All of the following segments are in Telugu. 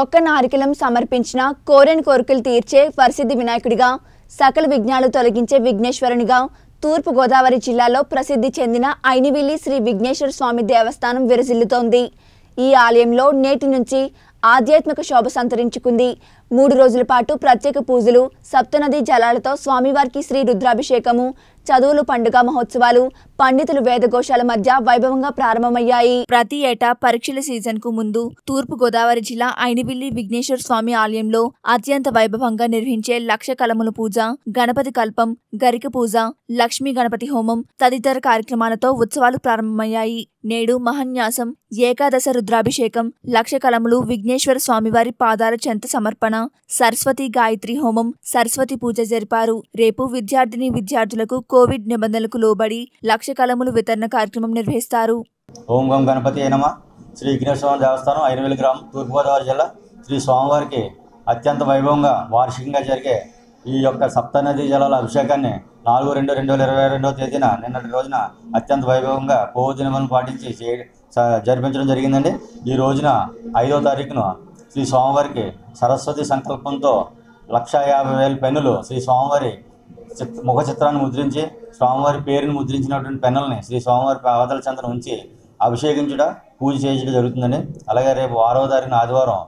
ఒక్క నారికలం సమర్పించిన కోరెన్ కోరికలు తీర్చే పరిసిద్ధి వినాయకుడిగా సకల విఘ్నాలు తొలగించే విఘ్నేశ్వరునిగా తూర్పుగోదావరి జిల్లాలో ప్రసిద్ధి చెందిన ఐనివిల్లి శ్రీ విఘ్నేశ్వర స్వామి దేవస్థానం విరజిల్లుతోంది. ఈ ఆలయంలో నేటి నుంచి ఆధ్యాత్మిక శోభ సంతరించుకుంది. మూడు రోజుల పాటు ప్రత్యేక పూజలు సప్తనది జలాలతో స్వామివారికి శ్రీ రుద్రాభిషేకము చదువులు పండుగ మహోత్సవాలు పండితులు వేదఘోషాల మధ్య వైభవంగా ప్రారంభమయ్యాయి. ప్రతి ఏటా పరీక్షల సీజన్కు ముందు తూర్పు గోదావరి జిల్లా ఐనివిల్లి విఘ్నేశ్వర స్వామి ఆలయంలో అత్యంత వైభవంగా నిర్వహించే లక్ష కలముల పూజ గణపతి కల్పం గరిక పూజ లక్ష్మీ గణపతి హోమం తదితర కార్యక్రమాలతో ఉత్సవాలు ప్రారంభమయ్యాయి. నేడు మహన్యాసం ఏకాదశ రుద్రాభిషేకం లక్ష కలములు విఘ్నేశ్వర స్వామివారి పాదాల చెంత సమర్పణ సరస్వతి గాయత్రి హోమం సరస్వతి పూజ జరిపారు. రేపు విద్యార్థిని విద్యార్థులకు కోవిడ్ నిబంధనలకు లోబడి లక్ష కలములు వితరణ కార్యక్రమం నిర్వహిస్తారు. ఓం గం గణపతి ఏనమ శ్రీ విఘ్నేశ్వర దేవస్థానం ఐనవేలి గ్రామం తూర్పుగోదావరి జిల్లా శ్రీ స్వామివారికి అత్యంత వైభవంగా వార్షికంగా జరిగే ఈ యొక్క సప్తనది జలాల అభిషేకాన్ని నాలుగు రెండు రెండు వేల ఇరవై రెండవ తేదీన నిన్నటి రోజున అత్యంత వైభవంగా కోవిడ్ నిబంధనలు పాటించి జరిపించడం జరిగిందండి. ఈ రోజున ఐదో తారీఖున శ్రీ స్వామివారికి సరస్వతి సంకల్పంతో లక్ష యాభై వేల పెన్నులు శ్రీ స్వామివారి చిత్- ముఖ చిత్రాన్ని ముద్రించి స్వామివారి పేరుని ముద్రించినటువంటి పెన్నుల్ని శ్రీ స్వామివారి పాదాల చంద్ర ఉంచి అభిషేకించుట పూజ చేయించడం జరుగుతుందండి. అలాగే రేపు ఆరవ తారీఖున ఆదివారం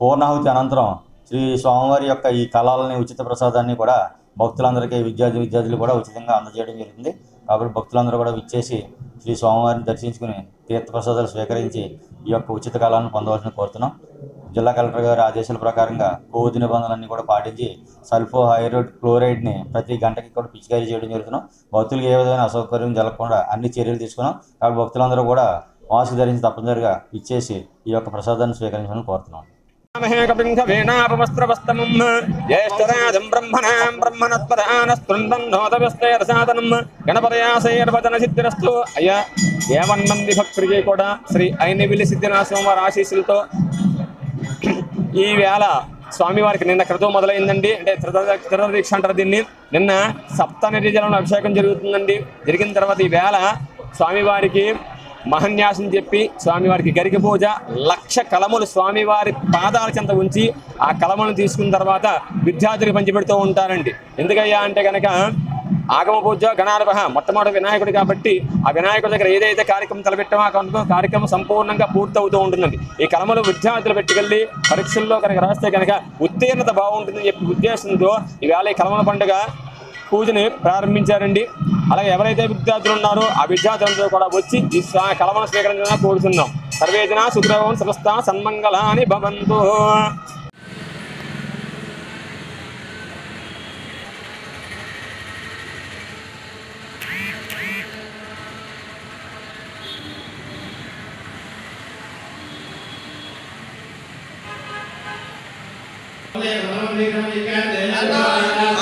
పూర్ణాహుతి అనంతరం శ్రీ స్వామివారి యొక్క ఈ కళాలని ఉచిత ప్రసాదాన్ని కూడా భక్తులందరికీ విద్యార్థి విద్యార్థులు కూడా ఉచితంగా అందజేయడం జరుగుతుంది కాబట్టి భక్తులందరూ కూడా విచ్చేసి శ్రీ స్వామివారిని దర్శించుకుని తీర్థప్రసాదాలు స్వీకరించి ఈ యొక్క ఉచిత కాలాన్ని పొందవలసిన కోరుతున్నాం. జిల్లా కలెక్టర్ గారి ఆదేశాల ప్రకారంగా కోవిడ్ నిబంధనలన్నీ కూడా పాటించి సల్ఫో హైడ్రోడ్ క్లోరైడ్ని ప్రతి గంటకి కూడా పిచికారీ చేయడం జరుగుతున్నాం. భక్తులకు ఏ విధమైన అసౌకర్యం జరగకుండా అన్ని చర్యలు తీసుకున్నాం. కాబట్టి భక్తులందరూ కూడా మాస్క్ ధరించి తప్పనిసరిగా ఇచ్చేసి ఈ యొక్క ప్రసాదాన్ని స్వీకరించాలని కోరుతున్నాం. మహేకపింఘవేణాపవస్త్రవస్తమం జ్యేష్ఠరాజం బ్రహ్మణాం బ్రహ్మణత్పదానస్పృందన్నోదవ్యస్తేరసాదనం గణపదయాశైర్వచన సిద్ధిరస్తు అయ్యా ఏవన్ భక్తుడికి కూడా శ్రీ ఐనివిల్లి సిద్ధినాశ్రమం వారి ఆశీస్సులతో ఈ వేళ స్వామివారికి నిన్న క్రితం మొదలైందండి. అంటే త్రిద దీక్ష అంటారు దీన్ని. నిన్న సప్తనిధి జలం అభిషేకం జరుగుతుందండి. జరిగిన తర్వాత ఈ వేళ స్వామివారికి మహన్యాసం చెప్పి స్వామివారికి గరిక పూజ లక్ష కలములు స్వామివారి పాదాల చెంత ఉంచి ఆ కలములను తీసుకున్న తర్వాత విద్యార్థులకు పంచిపెడుతూ ఉంటారండి. ఎందుకయ్యా అంటే కనుక ఆగమ పూజ గణాధిప మొట్టమొదటి వినాయకుడు కాబట్టి ఆ వినాయకుడి దగ్గర ఏదైతే కార్యక్రమం తలపెట్టామో ఆ కార్యక్రమం సంపూర్ణంగా పూర్తవుతూ ఉంటుందండి. ఈ కలమలు విద్యార్థులు పెట్టుకెళ్ళి పరీక్షల్లో కనుక రాస్తే కనుక ఉత్తీర్ణత బాగుంటుందని చెప్పి ఉద్దేశంతో ఈవేళ ఈ కలమల పండుగ పూజని ప్రారంభించారండి. అలాగే ఎవరైతే విద్యార్థులు ఉన్నారో ఆ విద్యార్థులందరూ కూడా వచ్చి ఈ కలమను స్వీకరించాలని కోరుతున్నాం సర్వేజన సుగ్రవం సమస్త సన్మంగళాని భవంతు.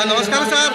ನಮಸ್ಕಾರ ಸರ್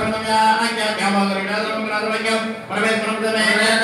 சரணம் யாக்கியம் யாமங்கரம் பிரவேசம் பிரவேசம்